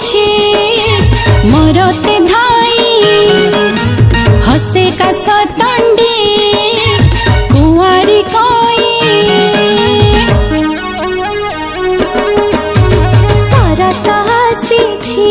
ଅଛି ମରତେ ଧାଇ ହସେ କାଶ ତଣ୍ଡି କୁଆରୀ କଇ ଶରତ ହସିଛି